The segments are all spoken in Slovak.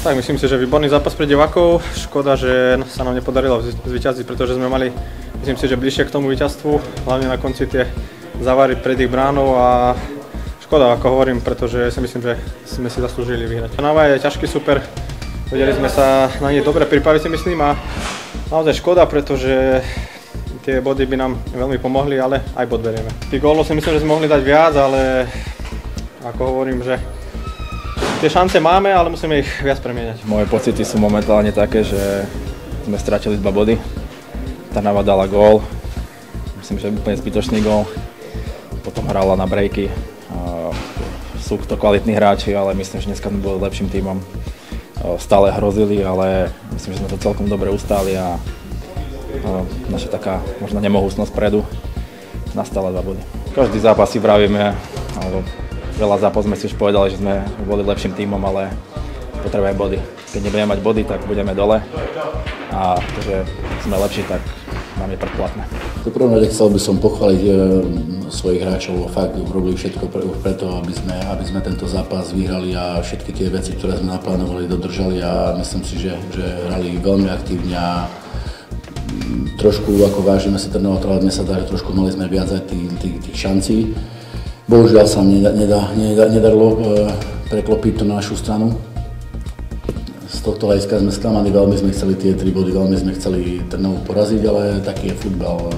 Tak myslím si, že výborný zápas pre divákov. Škoda, že sa nám nepodarilo zvyťaziť, pretože sme mali, myslím si, že bližšie k tomu víťazstvu, hlavne na konci tie zavary pred ich bránou a škoda, ako hovorím, pretože si myslím, že sme si zaslúžili vyhrať. Nava je ťažký super, vedeli sme sa na nej dobre pripraviť si myslím a naozaj škoda, pretože tie body by nám veľmi pomohli, ale aj bod berieme. Tých gólov si myslím, že sme mohli dať viac, ale ako hovorím, že tie šance máme, ale musíme ich viac premieňať. Moje pocity sú momentálne také, že sme stratili dva body. Trnava dala gól, myslím, že úplne zbytočný gól. Potom hrala na breaky. Sú to kvalitní hráči, ale myslím, že dneska sme boli lepším tímom. Stále hrozili, ale myslím, že sme to celkom dobre ustáli a naša taká možno nemohúcnosť predu nastala dva body. Každý zápas si vravíme, alebo veľa zápas sme si už povedali, že sme boli lepším tímom, ale potrebujeme body. Keď nebudeme mať body, tak budeme dole a to, že sme lepší, tak nám je predplatné. V prvom rade chcel by som pochváliť e, svojich hráčov, fakt urobili všetko pre, preto, aby sme, aby sme tento zápas vyhrali a všetky tie veci, ktoré sme naplánovali, dodržali a myslím si, že, že hrali veľmi aktívne a mm, trošku ako vážime si trénovať, ale dnes sa dá, trošku mali sme viac aj tých, tých, tých šancí Bohužiaľ sa nedá, nedá, nedá, nedarilo e, preklopiť na našu stranu. Z tohto hľadiska sme sklamaní, veľmi sme chceli tie tri body, veľmi sme chceli Trnavu poraziť, ale taký je futbal.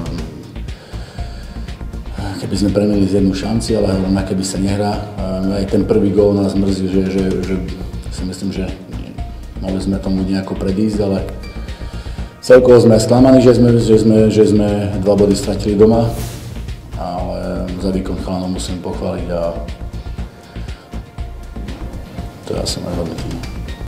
Keby sme premenili z jednu šanci, ale rovnaké keby sa nehrá. Aj ten prvý gól nás mrzí, že, že, že si myslím, že mohli sme tomu nejako predísť, ale celkovo sme sklamaní, že sme, že sme, že sme dva body stratili doma za výkon chalanov musím pochváliť a to som aj veľmi